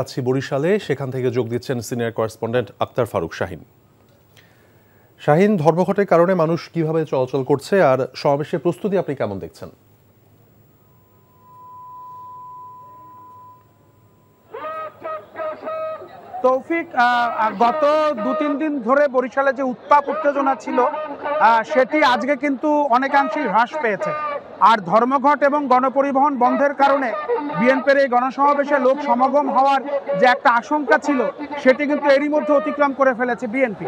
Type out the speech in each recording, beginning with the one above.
যাচ্ছি বরিশালে সেখান থেকে যোগ দিচ্ছেন সিনিয়র করেসপন্ডেন্ট আক্তার ফারুক শাহিন। শাহিন, ধর্মঘটের কারণে মানুষ কীভাবে চলাচল করছে আর সমাবেশের প্রস্তুতি আপনি কেমন দেখছেন? তৌফিক গত দু তিন দিন ধরে বরিশালে যে উত্তাপ উত্তেজনা ছিল সেটি আজকে কিন্তু অনেকাংশেই হ্রাস পেয়েছে। আর ধর্মঘট এবং গণপরিবহন বন্ধের কারণে বিএনপির এই গণসমাবেশে লোক সমাগম হওয়ার যে একটা আশঙ্কা ছিল, সেটি কিন্তু এরই মধ্যে অতিক্রম করে ফেলেছে বিএনপি।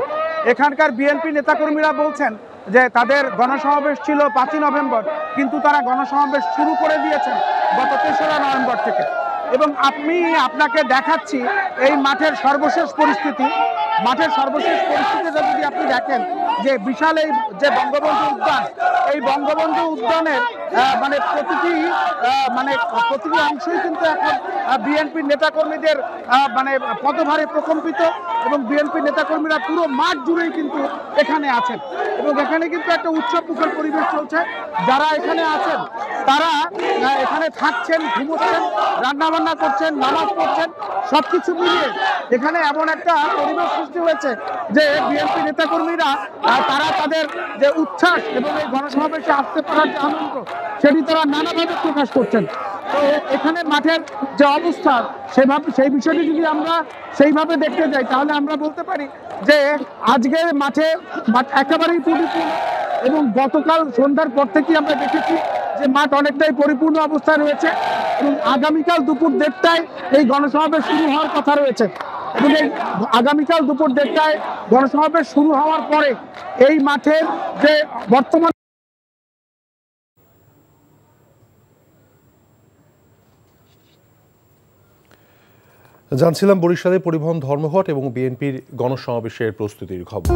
এখানকার বিএনপি নেতাকর্মীরা বলছেন যে তাদের গণসমাবেশ ছিল পাঁচই নভেম্বর, কিন্তু তারা গণসমাবেশ শুরু করে দিয়েছেন গত তেসরা নভেম্বর থেকে। এবং আপনি আপনাকে দেখাচ্ছি এই মাঠের সর্বশেষ পরিস্থিতি। মাঠের সর্বশেষ পরিস্থিতিটা যদি আপনি দেখেন যে বিশাল এই যে বঙ্গবন্ধু উদ্যান, এই বঙ্গবন্ধু উদ্যানের মানে প্রতিটি মানে প্রতিটি অংশই কিন্তু এখন বিএনপির নেতাকর্মীদের মানে পদভারে প্রকম্পিত এবং বিএনপির নেতাকর্মীরা পুরো মাঠ জুড়েই কিন্তু এখানে আছেন। এবং এখানে কিন্তু একটা উৎসব মুখর পরিবেশ চলছে। যারা এখানে আছেন, তারা এখানে থাকছেন, ঘুমোচ্ছেন রান্না বান্না করছেন, নামাজ পড়ছেন, সবকিছু মিলিয়ে এখানে এমন একটা পরিবেশ সৃষ্টি হয়েছে যে বিএনপি নেতাকর্মীরা তারা তাদের যে উচ্ছ্বাস এবং এই গণসমাবেশে আসতে পারার যে আনন্দ, সেটি তারা নানাভাবে প্রকাশ করছেন। তো এখানে মাঠের যে অবস্থা, সেভাবে, সেই বিষয়টি যদি আমরা সেইভাবে দেখতে যাই, তাহলে আমরা বলতে পারি যে আজকে মাঠে, মাঠ একেবারেই পরিপূর্ণ এবং গতকাল সন্ধ্যার পর থেকেই আমরা দেখেছি যে মাঠ অনেকটাই পরিপূর্ণ অবস্থায় রয়েছে এবং আগামীকাল দুপুর দেড়টায় এই গণসমাবেশ শুরু হওয়ার কথা রয়েছে। এবং এই আগামীকাল দুপুর দেড়টায় গণসমাবেশ শুরু হওয়ার পরে এই মাঠের যে বর্তমান জানছিলাম বরিশালে পরিবহন ধর্মঘট এবং বিএনপির গণসমাবেশের প্রস্তুতির খবর।